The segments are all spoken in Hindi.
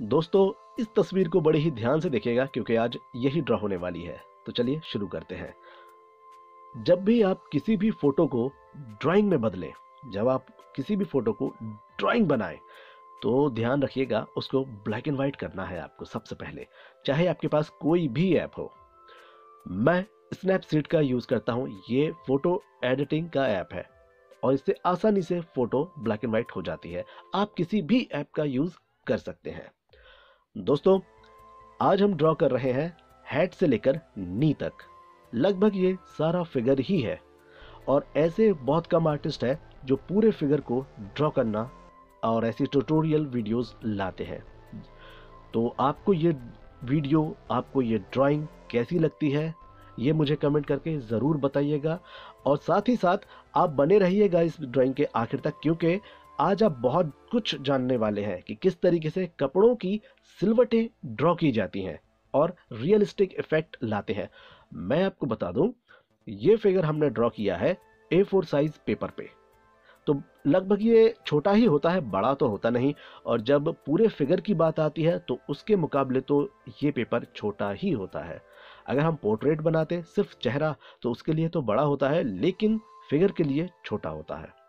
दोस्तों, इस तस्वीर को बड़े ही ध्यान से देखेगा क्योंकि आज यही ड्रॉ होने वाली है। तो चलिए शुरू करते हैं। जब भी आप किसी भी फ़ोटो को ड्राइंग में बदलें, जब आप किसी भी फ़ोटो को ड्राइंग बनाएँ तो ध्यान रखिएगा उसको ब्लैक एंड वाइट करना है आपको सबसे पहले, चाहे आपके पास कोई भी ऐप हो। मैं स्नैपसीड का यूज़ करता हूँ, ये फ़ोटो एडिटिंग का ऐप है और इससे आसानी से फ़ोटो ब्लैक एंड वाइट हो जाती है। आप किसी भी ऐप का यूज़ कर सकते हैं। दोस्तों, आज हम ड्रॉ कर रहे हैं हेड से लेकर नी तक। लगभग ये सारा फिगर ही है। और ऐसे बहुत कम आर्टिस्ट है जो पूरे फिगर को ड्रॉ करना और ऐसी ट्यूटोरियल वीडियोस लाते हैं। तो आपको ये वीडियो आपको ये ड्राइंग कैसी लगती है, ये मुझे कमेंट करके ज़रूर बताइएगा। और साथ ही साथ आप बने रहिएगा इस ड्राइंग के आखिर तक, क्योंकि आज आप बहुत कुछ जानने वाले हैं कि किस तरीके से कपड़ों की सिलवटें ड्रॉ की जाती हैं और रियलिस्टिक इफ़ेक्ट लाते हैं। मैं आपको बता दूँ, ये फिगर हमने ड्रॉ किया है ए फोर साइज़ पेपर पे। तो लगभग ये छोटा ही होता है, बड़ा तो होता नहीं, और जब पूरे फिगर की बात आती है तो उसके मुकाबले तो ये पेपर छोटा ही होता है। अगर हम पोर्ट्रेट बनाते, सिर्फ़ चेहरा तो उसके लिए तो बड़ा होता है, लेकिन फिगर के लिए छोटा होता है।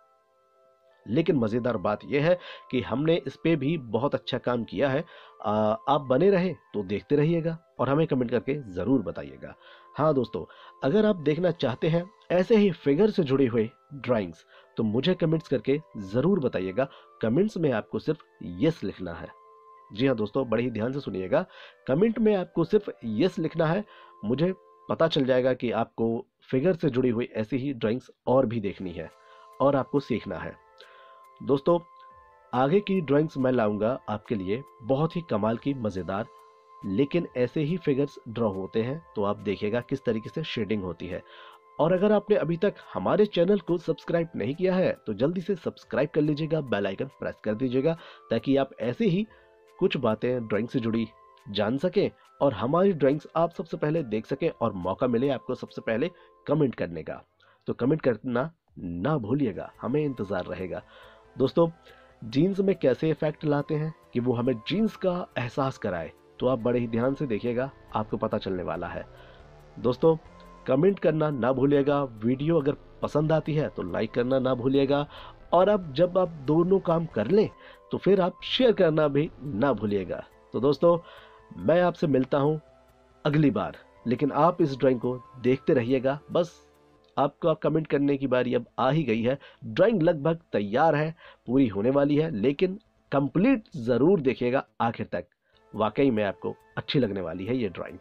लेकिन मज़ेदार बात यह है कि हमने इस पर भी बहुत अच्छा काम किया है। आ, आप बने रहे तो देखते रहिएगा और हमें कमेंट करके ज़रूर बताइएगा। हाँ दोस्तों अगर आप देखना चाहते हैं ऐसे ही फिगर से जुड़े हुए ड्राइंग्स तो मुझे कमेंट्स करके ज़रूर बताइएगा। कमेंट्स में आपको सिर्फ़ यस लिखना है। जी हाँ दोस्तों बड़े ही ध्यान से सुनिएगा। कमेंट में आपको सिर्फ़ यस लिखना है मुझे पता चल जाएगा कि आपको फिगर से जुड़ी हुई ऐसी ही ड्राइंग्स और भी देखनी है और आपको सीखना है। दोस्तों, आगे की ड्राइंग्स मैं लाऊँगा आपके लिए बहुत ही कमाल की, मज़ेदार, लेकिन ऐसे ही फिगर्स ड्रॉ होते हैं तो आप देखिएगा किस तरीके से शेडिंग होती है। और अगर आपने अभी तक हमारे चैनल को सब्सक्राइब नहीं किया है तो जल्दी से सब्सक्राइब कर लीजिएगा बेल आइकन प्रेस कर दीजिएगा, ताकि आप ऐसे ही कुछ बातें ड्राइंग से जुड़ी जान सकें और हमारी ड्राइंग्स आप सबसे पहले देख सकें और मौका मिले आपको सबसे पहले कमेंट करने का। तो कमेंट करना ना भूलिएगा, हमें इंतज़ार रहेगा। दोस्तों जीन्स में कैसे इफ़ेक्ट लाते हैं कि वो हमें जीन्स का एहसास कराए तो आप बड़े ही ध्यान से देखिएगा, आपको पता चलने वाला है। दोस्तों कमेंट करना ना भूलिएगा वीडियो अगर पसंद आती है तो लाइक करना ना भूलिएगा, और अब जब आप दोनों काम कर लें तो फिर आप शेयर करना भी ना भूलिएगा। तो दोस्तों, मैं आपसे मिलता हूँ अगली बार, लेकिन आप इस ड्राइंग को देखते रहिएगा, बस आपका कमेंट करने की बारी अब आ ही गई है। ड्राइंग लगभग तैयार है, पूरी होने वाली है, लेकिन कंप्लीट ज़रूर देखिएगा आखिर तक। वाकई में आपको अच्छी लगने वाली है ये ड्राइंग।